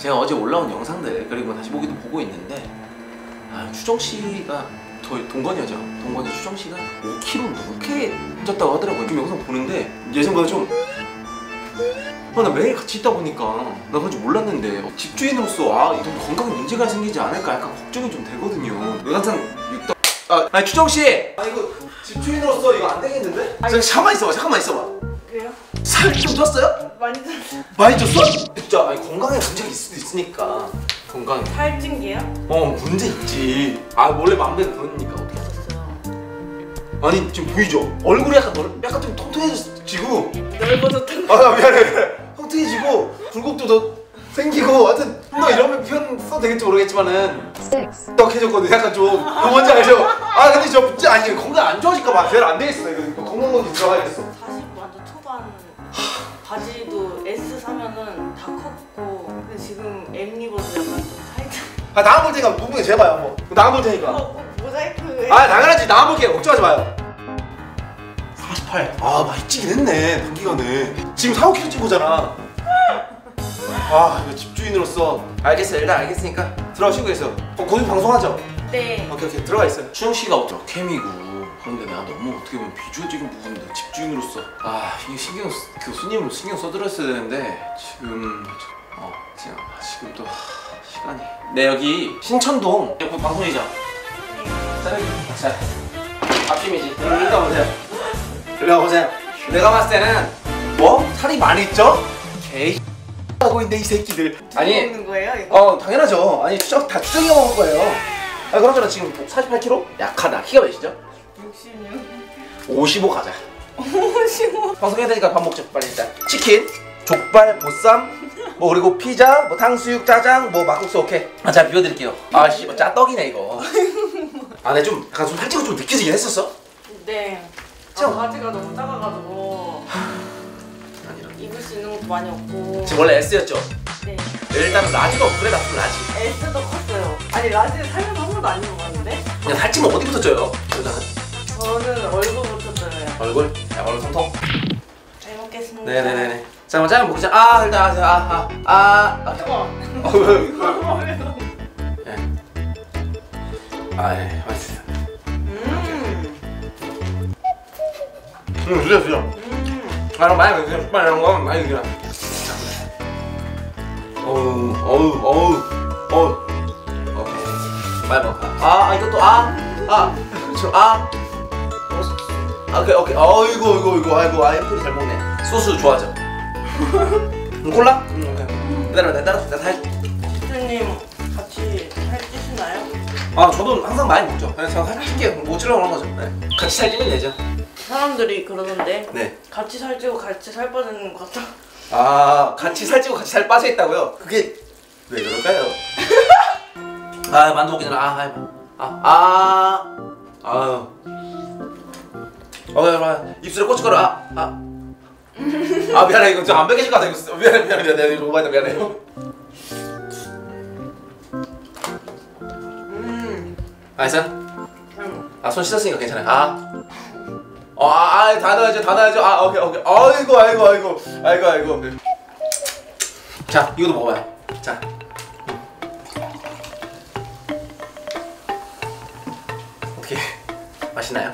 제가 어제 올라온 영상들 그리고 다시 보기도 보고 있는데 아, 추정 씨가 더 동건이죠. 동건이 추정 씨가 5kg 넘게 쪘다고 하더라고요. 지금 영상 보는데 예전보다 좀 아, 나 매일 같이 있다 보니까 나 그런 줄 몰랐는데 어, 집주인으로서 아, 이런 건강에 문제가 생기지 않을까 약간 걱정이 좀 되거든요. 항상 육덕 아, 아니 추정 씨. 아 이거 집주인으로서 이거 안 되겠는데? 잠깐 잠깐만 있어봐. 잠깐만 있어봐. 그래요? 살좀 쪘어요? 많이 좀 많이 쪘어? 진짜 아니 건강에 문제가 있을 수도 있으니까. 건강 살찐 게요? 어 문제 있지. 아 원래 마음대로 그러니까 어떻게 없었어요. 아니 지금 보이죠? 얼굴이 약간 널, 약간 좀 통통해지고. 넓어졌던 아 미안해 통통해지고 굴곡도 더 생기고 하여튼 너 이러면 표현 써도 되겠지 모르겠지만은. 떡해졌거든 약간 좀. 그거 뭔지 알죠? 아 근데 저 문제 아니 건강 안 좋아질까 봐 대를 안 되겠어. 이거 건강 건지 들어가야겠어. 40 완전 초반. 바지 지금 입어서 약간 좀 살짝 아 나만 볼 테니까 무분에 재봐요 한번. 나만 볼 테니까. 어, 모자이크 해 아 당연하지. 나만 볼게요 걱정하지 마요. 48. 아 많이 찌긴 했네 단기간에. 지금 4, 5kg 찐 거잖아. 아 이거 집주인으로서. 알겠어요 일단 알겠으니까 들어가시고 계세요 어, 거기 방송하죠? 네. 오케이 오케이. 들어가 있어요. 추영 씨가 어떤 케미고. 그런데 내가 너무 어떻게 보면 비주얼적인 부분도 집주인으로서. 아 이게 신경 쓰- 그 신경 써드렸어야 되는데 지금 저- 어 지금 아, 지금 또 하, 시간이 네 여기 신천동 여기 방송이죠? 자, 앞심이지. 일로 와보세요. 일로 와보세요. 내가 봤을 때는 뭐? 살이 많이 쪄? 개 하고 있네 이 새끼들. 아니, 먹는 거예요 이거? 어 당연하죠. 아니 추정 다 추정이가 먹을 거예요. 아 그럼 저는 지금 48kg? 약하다. 키가 몇이죠? 66 55 가자. 55 방송해야 되니까 밥 먹자 빨리 일단. 치킨, 족발, 보쌈, 뭐 그리고 피자, 뭐 탕수육, 짜장, 뭐 막국수 오케이. 아, 자 비워드릴게요. 아씨, 뭐 짜떡이네 이거. 아, 근데 좀 약간 좀 살찌가 좀 느껴지긴 했었어. 네 아, 참. 바지가 너무 작아가지고 아니라. 입을 수 있는 것도 많이 없고 지금 원래 S였죠. 네 일단 large가 업그레이드 앞으로 large. S도 컸어요 아니 large를 살면서 한 번도 안 입어봤는데 그냥 살찌면 어디부터 쪄요? 여자는 저는 얼굴부터 쪄요 얼굴. 야 얼굴 통통. 잘 먹겠습니다 네네네네. 자, 그럼 짜장 전. 아, 일단 하세요. 아, 아, 아. 아. 어, 왜, 왜? 예. 아, 예, 맛있어요. 음. 응, 주세요, 주세요. 음. 아, 많이 드세요. 족발 이런 거 많이 드세요. 어우, 어우, 어우, 어우. 오케이. 많이 먹어. 아, 아, 이것도 아, 아, 그렇죠. 아. 아, 오케이, 오케이. 어이구, 이거, 이거, 아이고, 아, 예쁘게 잘 먹네. 소스 좋아하죠? 음, 콜라? 응, 오케이. 기다려, 내가 따라서 내가 다 해줄게. 대표님 같이 살찌시나요? 아, 저도 항상 많이 먹죠. 그래서 제가 살찔게요. 뭐 찔러 그런 거죠. 네. 같이 살찌면 되죠. 사람들이 그러던데 네. 같이 살찌고 같이 살 빠지는 것 같아 아 같이 살찌고 같이 살 빠져 있다고요? 그게 왜 그럴까요? 아 만두 먹기 전에 아 아이 아, 아, 아유. 어, 여러분 입술에 고춧가루 아, 아. 아 미안해 이거 저안 베개질 것 같아 이거 미안해 미안해 미안해 이거 오바했다 미안해요. 음 알았어? 음. 아손 씻었으니까 괜찮아요. 아. 어, 아, 아, 다 넣어야죠, 다 넣어야죠. 아, 오케이, 오케이. 아이고, 아이고, 아이고, 아이고, 아이고. 자, 이것도 먹어봐요. 자. 어떻게 맛있나요?